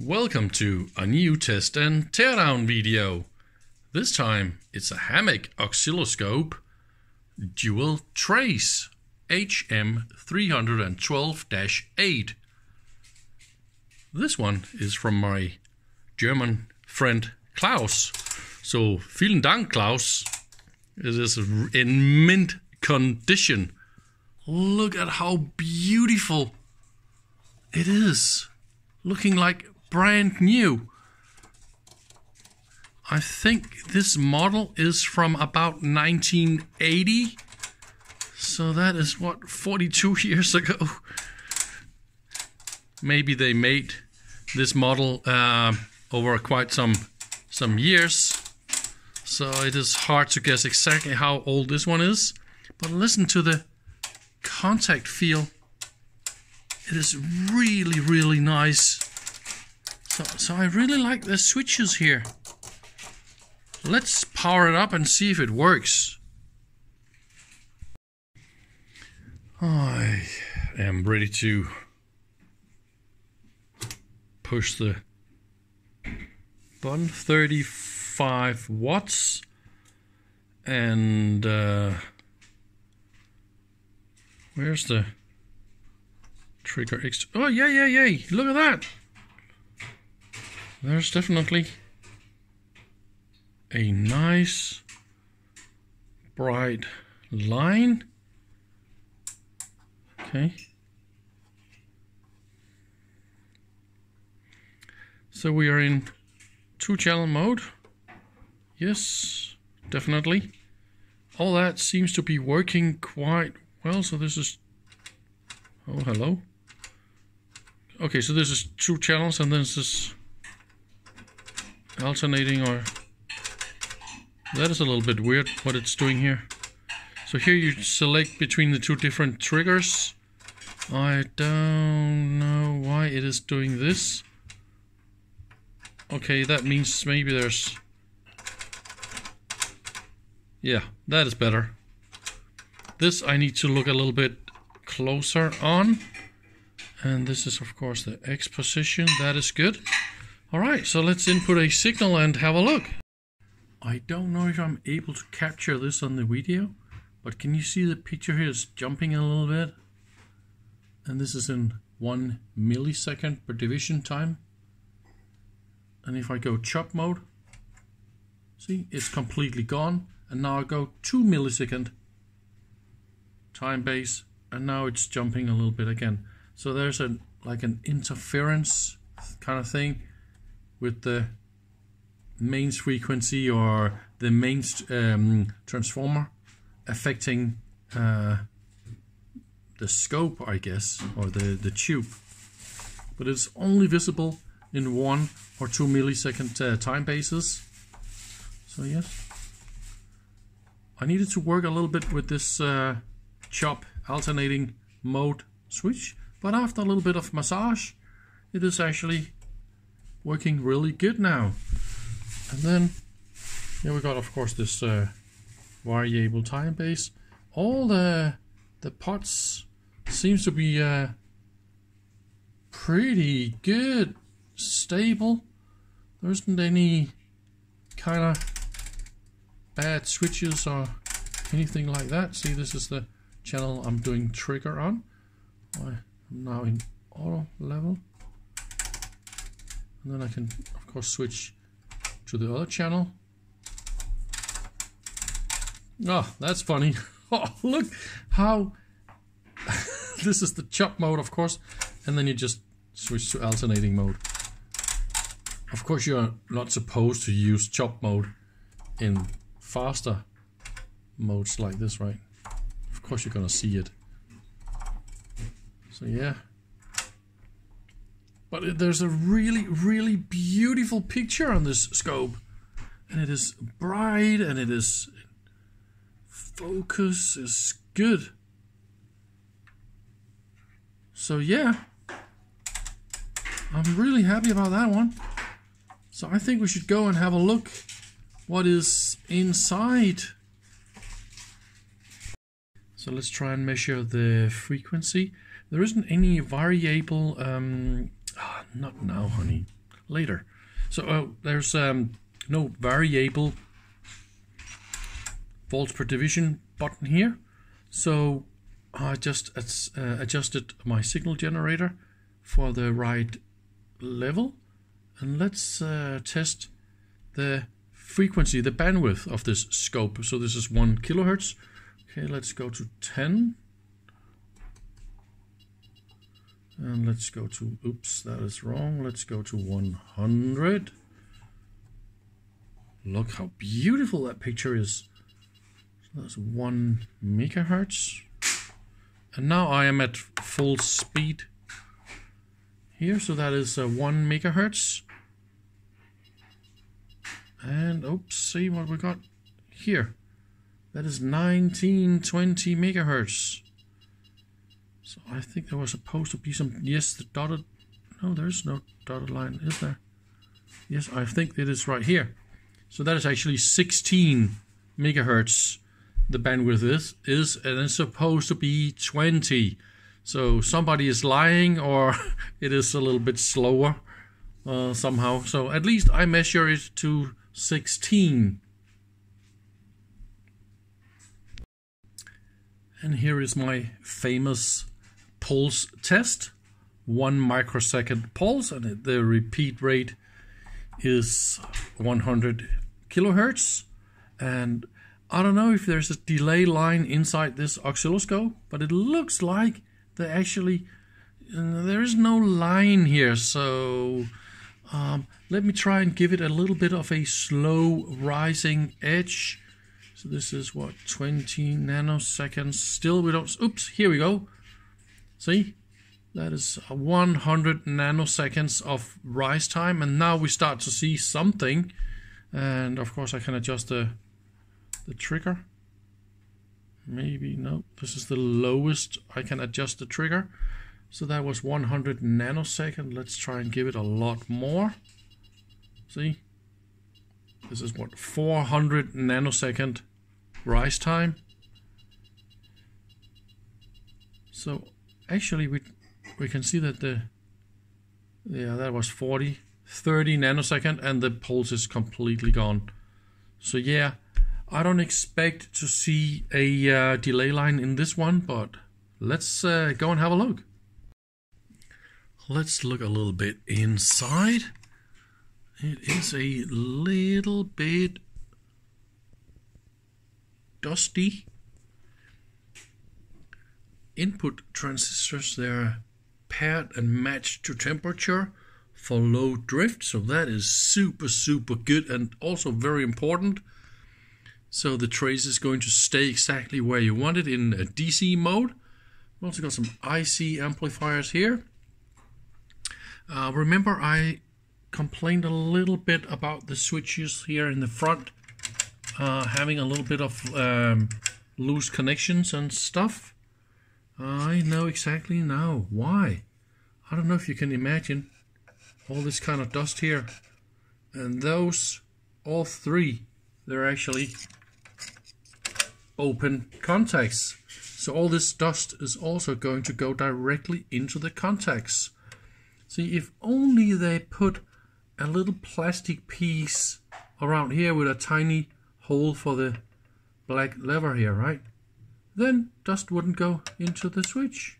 Welcome to a new test and teardown video. This time it's a Hameg oscilloscope dual trace HM312-8. This one is from my German friend Klaus. So vielen Dank Klaus. It is in mint condition. Look at how beautiful it is. Looking like brand new. I think this model is from about 1980. So that is what 42 years ago. Maybe they made this model uh, over quite some some years. So it is hard to guess exactly how old this one is. But listen to the contact feel. It is really, really nice. So, so I really like the switches here. Let's power it up and see if it works. I am ready to push the button. 35 watts. And uh, where's the trigger oh yeah yeah yeah. Look at that there's definitely a nice bright line. Okay. So we are in two channel mode. Yes definitely. All that seems to be working quite well. So this is oh hello. Okay so this is two channels and then this is alternating or that is a little bit weird what it's doing here. So here you select between the two different triggers. I don't know why it is doing this. Okay that means maybe there's yeah that is better. This I need to look a little bit closer on. And this is of course the X position. That is good alright so let's input a signal and have a look. I don't know if I'm able to capture this on the video but can you see the picture here? Is jumping a little bit. And this is in one millisecond per division time. And if I go chop mode see it's completely gone. And now I go two millisecond time base and now it's jumping a little bit again. So there's a like an interference kind of thing with the mains frequency or the mains um, transformer affecting uh, the scope I guess or the the tube. But it's only visible in one or two millisecond uh, time bases so yes. I needed to work a little bit with this uh, chop alternating mode switch but after a little bit of massage it is actually working really good now. And then here we got of course this uh, variable time base. All the the pots seems to be uh, pretty good stable. There isn't any kind of bad switches or anything like that. See this is the channel I'm doing trigger on. I'm now in auto level and then I can of course switch to the other channel. Oh that's funny. Oh look how this is the chop mode of course and then you just switch to alternating mode. Of course you're not supposed to use chop mode in faster modes like this right? Of course you're gonna see it. So yeah but there's a really, really beautiful picture on this scope. And it is bright and it is focus is good. So yeah, I'm really happy about that one. So I think we should go and have a look what is inside. So let's try and measure the frequency. There isn't any variable um, not now, honey. later. So uh, there's um, no variable volts per division button here. So I just uh, adjusted my signal generator for the right level. And let's uh, test the frequency, the bandwidth of this scope. So this is 1 kilohertz. Okay, let's go to 10. And let's go to, oops, that is wrong. Let's go to 100. Look how beautiful that picture is. So that's 1 megahertz. And now I am at full speed here. So that is uh, 1 megahertz. And oops, see what we got here. That is 1920 megahertz. So I think there was supposed to be some, yes, the dotted, no, there's no dotted line, is there? Yes, I think it is right here. So that is actually 16 megahertz the bandwidth is, is and it's supposed to be 20. So somebody is lying or it is a little bit slower uh, somehow. So at least I measure it to 16. And here is my famous pulse test. One microsecond pulse and the repeat rate is 100 kilohertz. And I don't know if there's a delay line inside this oscilloscope, but it looks like they actually, there is no line here. So um, let me try and give it a little bit of a slow rising edge. So this is what, 20 nanoseconds. Still we don't, oops, here we go. See, that is 100 nanoseconds of rise time. And now we start to see something. And of course I can adjust the, the trigger. Maybe, no, this is the lowest I can adjust the trigger. So that was 100 nanosecond. Let's try and give it a lot more. See? This is what 400 nanosecond rise time. So actually we we can see that the yeah that was 40 30 nanosecond and the pulse is completely gone. So yeah, I don't expect to see a uh, delay line in this one, but let's uh, go and have a look. Let's look a little bit inside. It is a little bit dusty. Input transistors, they're paired and matched to temperature for low drift. So that is super, super good and also very important. So the trace is going to stay exactly where you want it in a DC mode. We've also got some IC amplifiers here. Uh, remember I complained a little bit about the switches here in the front uh, having a little bit of um, loose connections and stuff. I know exactly now why. I don't know if you can imagine all this kind of dust here. And those, all three, they're actually open contacts. So all this dust is also going to go directly into the contacts. See, if only they put a little plastic piece around here with a tiny hole for the black lever here, right? Then dust wouldn't go into the switch.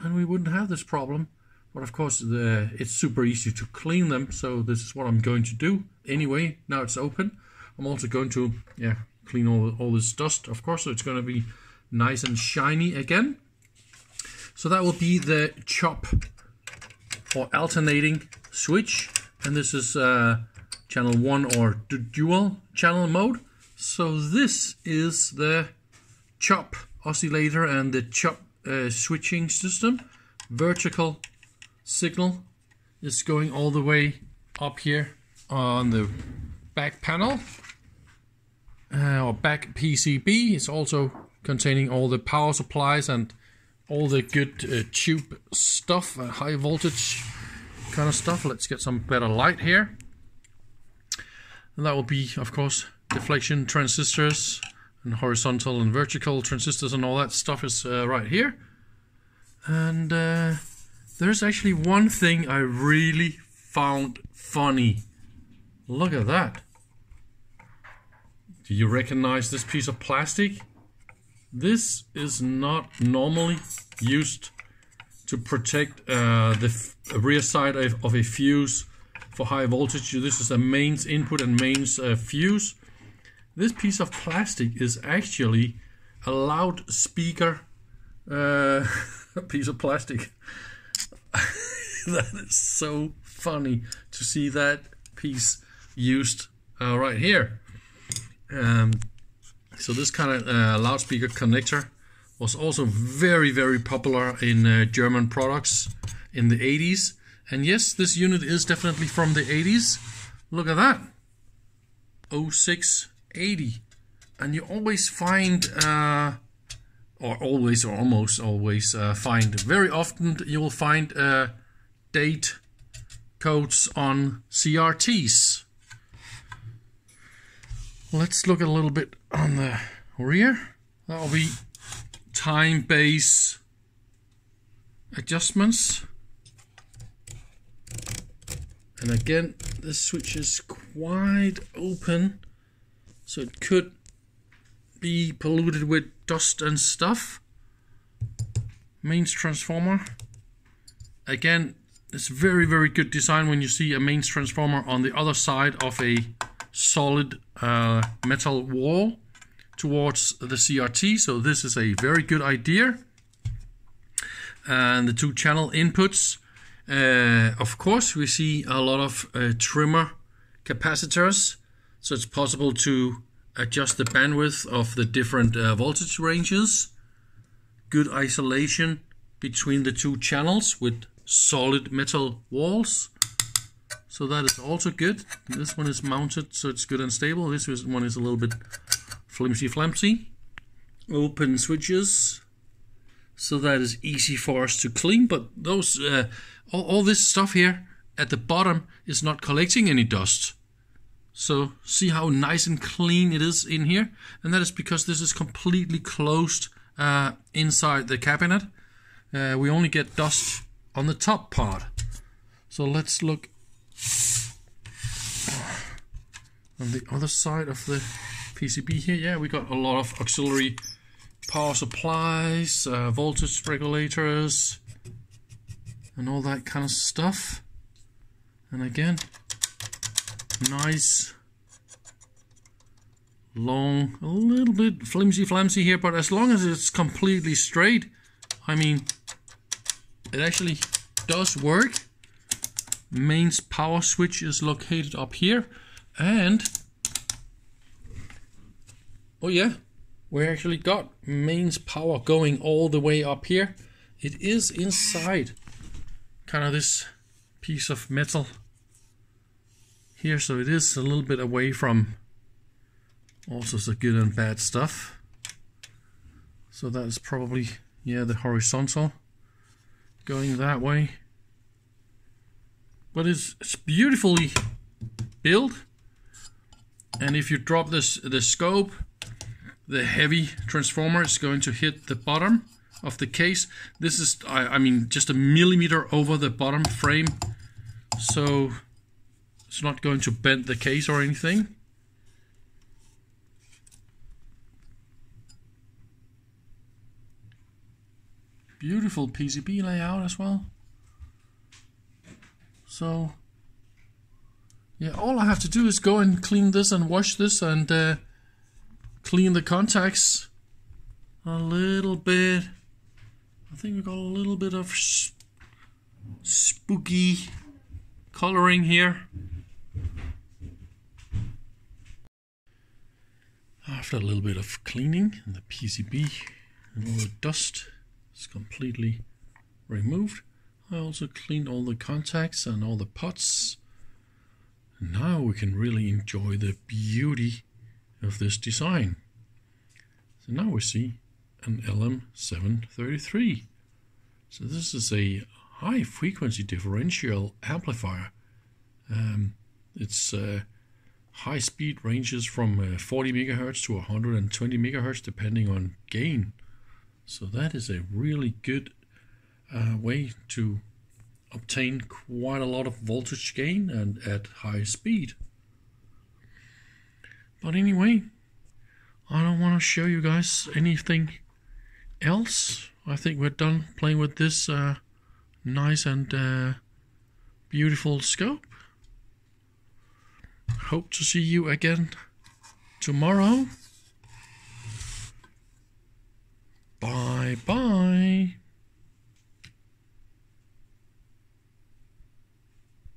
And we wouldn't have this problem. But of course, the, it's super easy to clean them, so this is what I'm going to do. Anyway, now it's open. I'm also going to yeah clean all, all this dust, of course, so it's going to be nice and shiny again. So that will be the chop or alternating switch and this is uh, channel 1 or dual channel mode so this is the chop oscillator and the chop uh, switching system vertical signal is going all the way up here on the back panel uh, or back PCB it's also containing all the power supplies and all the good uh, tube stuff, uh, high voltage kind of stuff. Let's get some better light here. And that will be, of course, deflection transistors and horizontal and vertical transistors and all that stuff is uh, right here. And uh, there's actually one thing I really found funny. Look at that. Do you recognize this piece of plastic? This is not normally used to protect uh, the rear side of, of, a fuse for high voltage. This is a mains input and mains uh, fuse. This piece of plastic is actually a loudspeaker uh, piece of plastic. that is so funny to see that piece used uh, right here. Um, so this kind of uh, loudspeaker connector was also very, very popular in uh, German products in the 80s. And yes, this unit is definitely from the 80s. Look at that. 0680. And you always find, uh, or always or almost always uh, find, very often you will find uh, date codes on CRTs. Let's look a little bit on the rear. That'll be time base adjustments. And again, the switch is quite open, so it could be polluted with dust and stuff. Mains transformer. Again, it's very, very good design when you see a mains transformer on the other side of a solid uh, metal wall towards the CRT. So this is a very good idea. And the two channel inputs. Uh, of course, we see a lot of uh, trimmer capacitors. So it's possible to adjust the bandwidth of the different uh, voltage ranges. Good isolation between the two channels with solid metal walls. So that is also good. This one is mounted so it's good and stable. This one is a little bit flimsy flamsy. Open switches. So that is easy for us to clean. But those uh, all, all this stuff here at the bottom is not collecting any dust. So see how nice and clean it is in here? And that is because this is completely closed uh, inside the cabinet. Uh, we only get dust on the top part. So let's look on the other side of the PCB here. Yeah, we got a lot of auxiliary power supplies, uh, voltage regulators, and all that kind of stuff. And again, nice. Long, a little bit flimsy flimsy here, but as long as it's completely straight, I mean, it actually does work. Mains power switch is located up here and oh yeah we actually got mains power going all the way up here. It is inside kind of this piece of metal here so it is a little bit away from all sorts of good and bad stuff. So that is probably yeah the horizontal going that way. But it's, it's beautifully built. And if you drop this the scope the heavy transformer is going to hit the bottom of the case. This is I, I mean just a millimeter over the bottom frame. So it's not going to bend the case or anything beautiful PCB layout as well so, yeah, all I have to do is go and clean this and wash this and uh, clean the contacts a little bit. I think we got a little bit of spooky coloring here. After a little bit of cleaning, and the PCB and all the dust is completely removed. I also cleaned all the contacts and all the pots. Now we can really enjoy the beauty of this design. So now we see an LM733. So this is a high frequency differential amplifier. Um, its uh, high speed ranges from uh, 40 megahertz to 120 megahertz depending on gain. So that is a really good uh, way to obtain quite a lot of voltage gain and at high speed. But anyway, I don't want to show you guys anything else. I think we're done playing with this uh, nice and uh, beautiful scope hope to see you again tomorrow. Bye bye.